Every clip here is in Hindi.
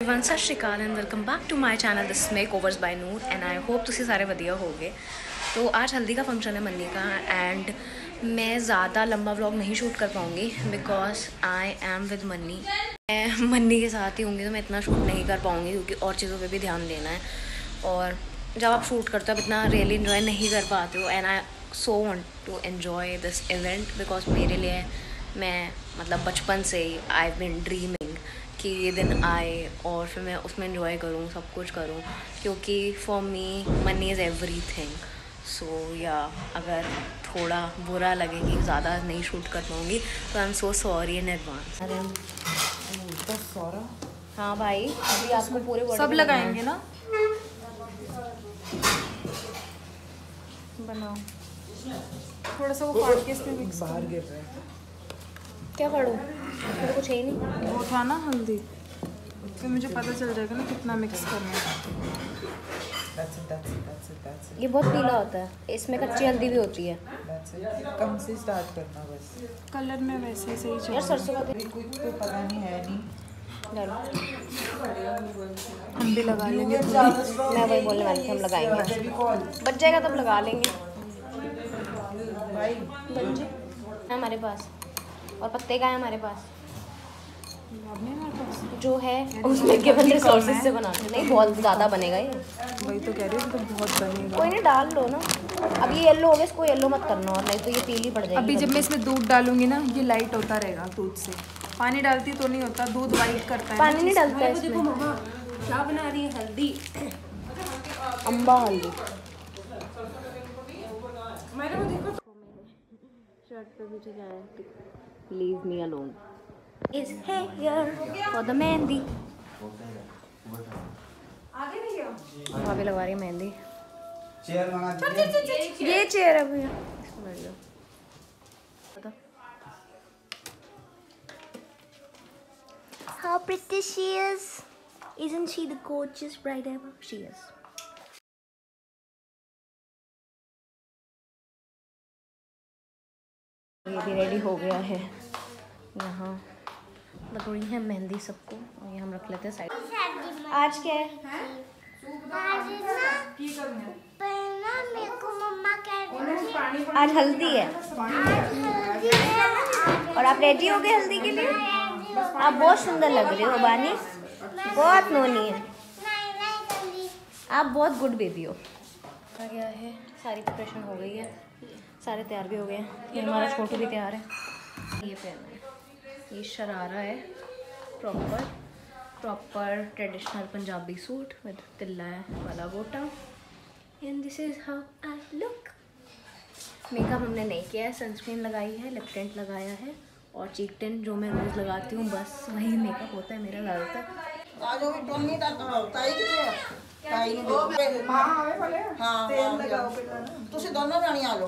वन सत श्रीकाल and welcome back to my channel this makeovers by Noor and I hope ਤੁਸੀਂ ਸਾਰੇ हो गए तो आज हल्दी का फ़ंक्शन है मन्नी का एंड मैं ज़्यादा लंबा व्लॉग नहीं शूट कर पाऊँगी बिकॉज़ आई एम विद मन्नी मैं मन्नी के साथ ही होंगी तो मैं इतना शूट नहीं कर पाऊँगी, क्योंकि और चीज़ों पे भी ध्यान देना है। और जब आप शूट करते हो, आप इतना रियली इन्जॉय नहीं कर पाते हो and I so want to enjoy this event because मेरे लिए मैं मतलब बचपन से ही आई बिन ड्रीमिंग कि ये दिन आए और फिर मैं उसमें इन्जॉय करूँ सब कुछ करूँ क्योंकि for me money is everything so या अगर थोड़ा बुरा लगे कि ज़्यादा नहीं शूट कर पाऊँगी तो I am so sorry in advance अरे हाँ भाई अभी आपको पूरे सब लगाएँगे ना? बनाओ। थोड़ा सा वो काट के इसमें मिक्स बाहर गिर रहा है। क्या करूँ मेरे कुछ है ही नहीं। वो था ना हल्दी। फिर मुझे पता चल जाएगा ना कितना मिक्स करना है। ये बहुत पीला होता है। इसमें कच्ची हल्दी भी होती है। कम से स्टार्ट करना बस। कलर में वैसे ही सही यार सरसों का अभी कोई तो पता नहीं है नहीं। डालो हम भी लगा लेंगे मैं वही बोलने वाली थी हम लगाएँगे। बच जाएगा तब लगा लेंगे। हमारे पास। और पत्ते का है हमारे पास? जो है उसमें केवल रिसोर्सेज से बनाते हैं। नहीं बहुत ज़्यादा बनेगा ये। वही तो कह रही हूँ तो बहुत बनेगा। कोई नहीं डाल लो ना। अब ये येलो हो गया इसको येलो मत करना और नहीं तो ये पीली पड़ जाएगी अभी जब मैं इसमें दूध डालूँगी ना ये लाइट होता रहेगा दूध से। पानी डालती तो नहीं होता दूध वाइट करता है पानी नहीं डालता है इसमें। क्या बना रही है हल्दी? अम्बा हल्दी। शर्ट पे भी क्या है leave me alone is here for the mehndi वहाँ पे लगा रही है मेहंदी चेयर मंगा दीजिए ये चेयर है भैया इसको बैठ जाओ बताओ How pretty she is. Isn't she the gorgeous bride ever? She is. भी रेडी हो गया है। यहाँ लग रही है मेहंदी सबको। और ये हम रख लेते हैं साइड आज क्या है? आज हल्दी है। और आप रेडी हो गए हल्दी के लिए? आप बहुत सुंदर लग रहे हो बानी। बहुत नोनी है। आप बहुत गुड बेबी हो। आ गया है सारी प्रिपरेशन हो गई है। सारे तैयार भी हो गए हैं ये हमारा छोटू भी तैयार है ये पहना है ये शरारा है proper proper traditional Punjabi suit with तिल्ला वाला गोटा and this is how I look makeup हमने नहीं किया है सनस्क्रीन लगाई है लिप टेंट लगाया है और चीक टेंट जो मैं रोज़ लगाती हूँ बस वही मेकअप होता है मेरा ज़्यादातर ਆ ਜਾਓ ਵੀ ਟੋਨੀ ਦਾ ਤਾਈ ਕਿੱਥੇ ਆ ਤਾਈ ਨੂੰ ਦਿਓ। ਹਾਂ ਆਵੇ ਭਲੇ ਹਾਂ ਤੇਲ ਲਗਾਓ ਤੁਸੀਂ ਦੋਨੋਂ ਜਾਣੀ ਆ ਜਾਓ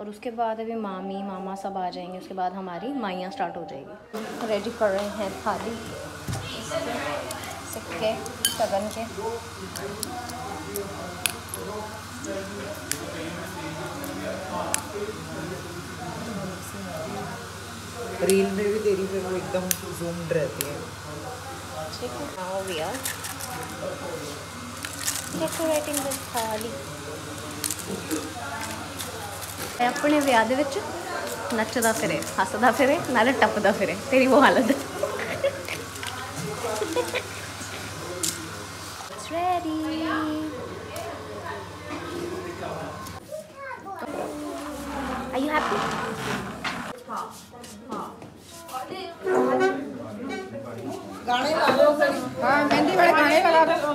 और उसके बाद अभी मामी मामा सब आ जाएँगे उसके बाद हमारी माइयाँ स्टार्ट हो जाएगी। रेडी कर रहे हैं थाली। सिक्के सगन के। रील में भी तेरी फिर वो एकदम जूम्ड रहती है। ठीक है। Now we are decorating the thali. ਆਪਣੇ ਵਿਆਹ ਦੇ ਵਿੱਚ ਨੱਚਦਾ ਫਿਰੇ, ਹੱਸਦਾ ਫਿਰੇ, ਨਾਲੇ ਟੱਪਦਾ ਫਿਰੇ। ਤੇਰੀ ਉਹ ਹਾਲਤ ਰੈਡੀ ਆਰ ਯੂ ਹੈਪੀ ਗਾਣੇ ਲਾ ਲਓ ਹਾਂ, ਮਹਿੰਦੀ ਵਾਲੇ ਗਾਣੇ ਲਾ ਲਓ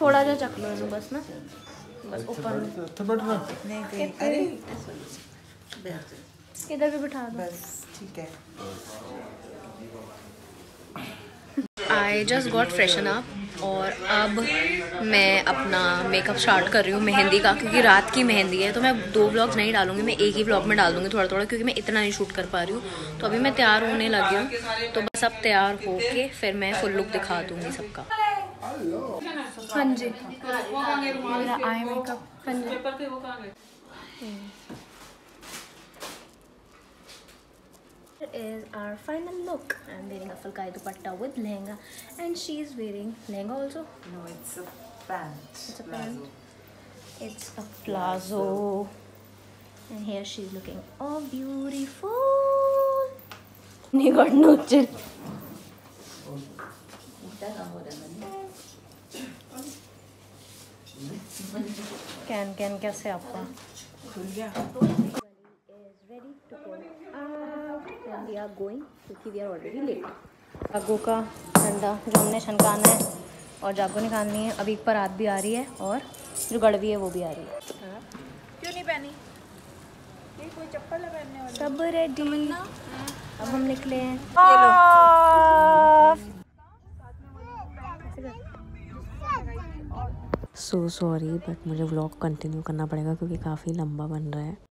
थोड़ा जा चक लो इन्हें बस ना। बस ऊपर नहीं अरे दो। बस ठीक है। I just got freshen up और अब मैं अपना मेकअप स्टार्ट कर रही हूँ मेहंदी का क्योंकि रात की मेहंदी है तो मैं दो ब्लॉग्स नहीं डालूँगी मैं एक ही ब्लॉग में डाल दूँगी थोड़ा थोड़ा क्योंकि मैं इतना नहीं शूट कर पा रही हूँ। तो अभी मैं तैयार होने लगी हूँ तो बस अब तैयार होके फिर मैं फुल लुक दिखा दूँगी सबका। हाँ I makeup is our final look. I'm wearing a fulkai dupatta with lehenga. And she is wearing lehenga also. No it's a pant. It's a pant. It's a plazo and here she's looking all beautiful. you got no chill we are already late. जागो का ठंडा जो हमने छनकाना है और जागो निकालनी है अभी एक पर रात भी आ रही है और जो गड़वी है वो भी आ रही है। क्यों नहीं पहनी? ये कोई चप्पल है पहनने वाली? सब रेडी अब हम निकले हैं? सो सॉरी बट मुझे व्लॉग कंटिन्यू करना पड़ेगा क्योंकि काफ़ी लंबा बन रहा है।